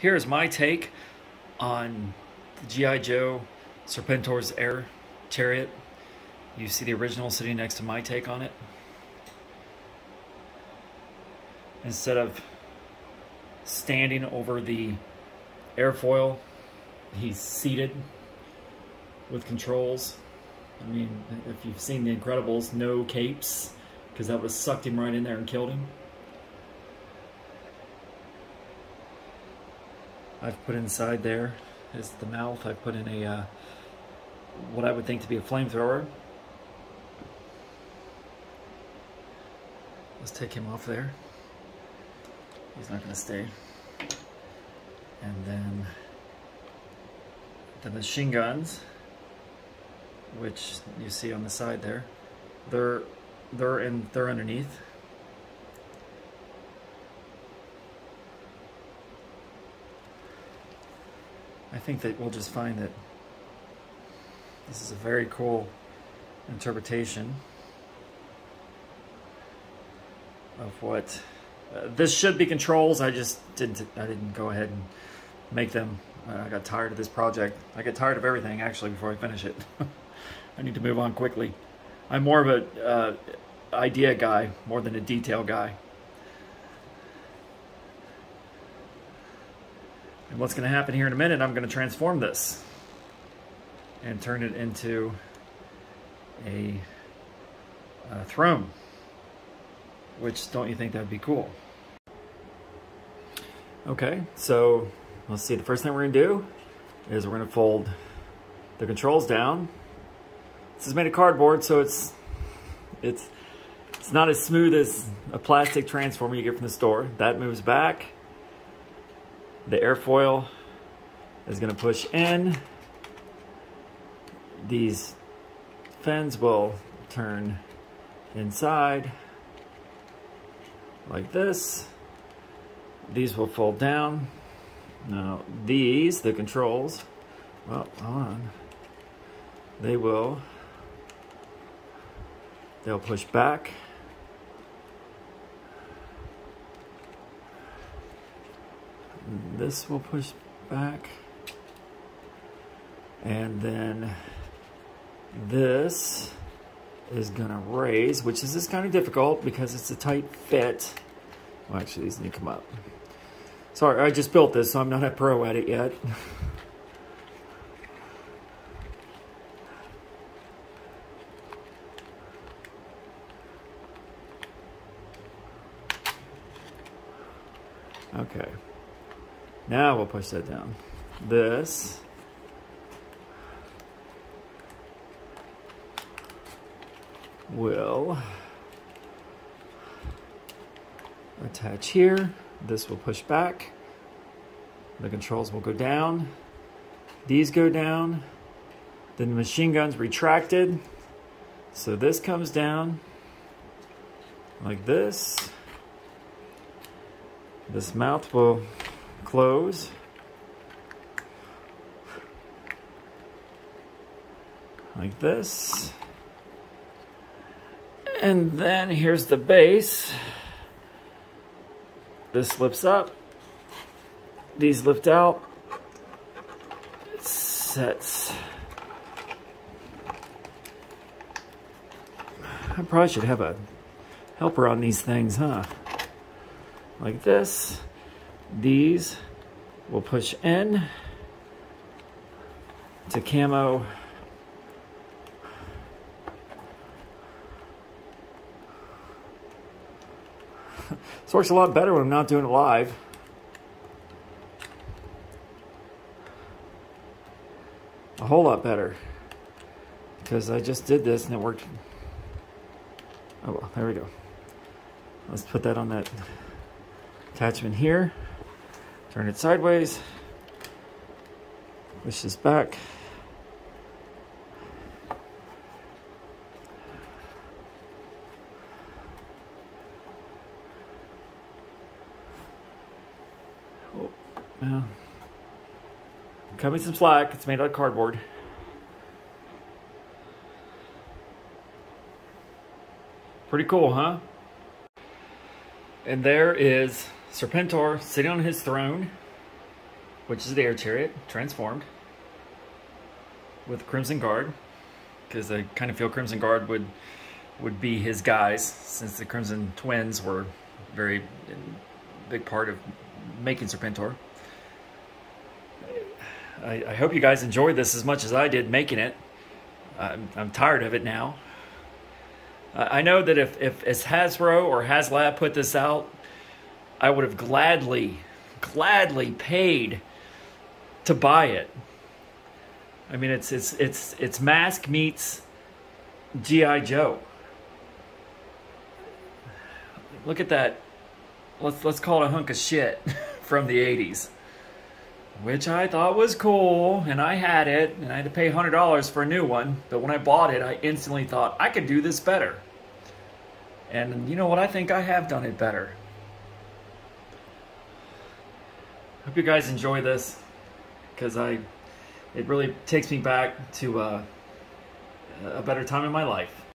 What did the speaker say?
here's my take on the G.I. Joe Serpentor's Air Chariot. You see the original sitting next to my take on it. Instead of standing over the airfoil, he's seated with controls. I mean, if you've seen The Incredibles, no capes, because that would have sucked him right in there and killed him. I've put inside there is the mouth. I put in a uh, what I would think to be a flamethrower. Let's take him off there. He's not going to stay. And then the machine guns, which you see on the side there, they're they're in they're underneath. Think that we'll just find that this is a very cool interpretation of what uh, this should be controls. I just didn't I didn't go ahead and make them. Uh, I got tired of this project. I get tired of everything actually before I finish it. I need to move on quickly. I'm more of a uh, idea guy more than a detail guy. And what's going to happen here in a minute, I'm going to transform this and turn it into a, a throne. Which, don't you think that would be cool? Okay, so let's see. The first thing we're going to do is we're going to fold the controls down. This is made of cardboard, so it's it's it's not as smooth as a plastic transformer you get from the store. That moves back the airfoil is going to push in. These fins will turn inside like this. These will fold down. Now these, the controls, well, hold on. They will, they'll push back. This will push back. And then this is gonna raise, which is just kind of difficult because it's a tight fit. Well, actually, these need to come up. Sorry, I just built this, so I'm not a pro at it yet. okay. Now we'll push that down. This will attach here. This will push back. The controls will go down. These go down. Then the machine gun's retracted. So this comes down like this. This mouth will close. Like this. And then here's the base. This lifts up. These lift out. It sets. I probably should have a helper on these things, huh? Like this. These will push in to camo. this works a lot better when I'm not doing it live. A whole lot better. Because I just did this and it worked. Oh well, there we go. Let's put that on that attachment here. Turn it sideways. Push this back. Oh, yeah. Cut me some slack. It's made out of cardboard. Pretty cool, huh? And there is Serpentor sitting on his throne. which is the Air Chariot transformed with Crimson Guard, because I kind of feel Crimson Guard would would be his guys, since the Crimson Twins were very big part of making Serpentor. I, I hope you guys enjoyed this as much as I did making it. I'm, I'm tired of it now. I know that if, if as Hasbro or HasLab put this out, I would have gladly, gladly paid to buy it. I mean, it's it's it's it's Mask meets GI Joe. Look at that. Let's let's call it a hunk of shit from the '80s, which I thought was cool, and I had it, and I had to pay hundred dollars for a new one. But when I bought it, I instantly thought I could do this better. And you know what? I think I have done it better. Hope you guys enjoy this because I it really takes me back to uh, a better time in my life.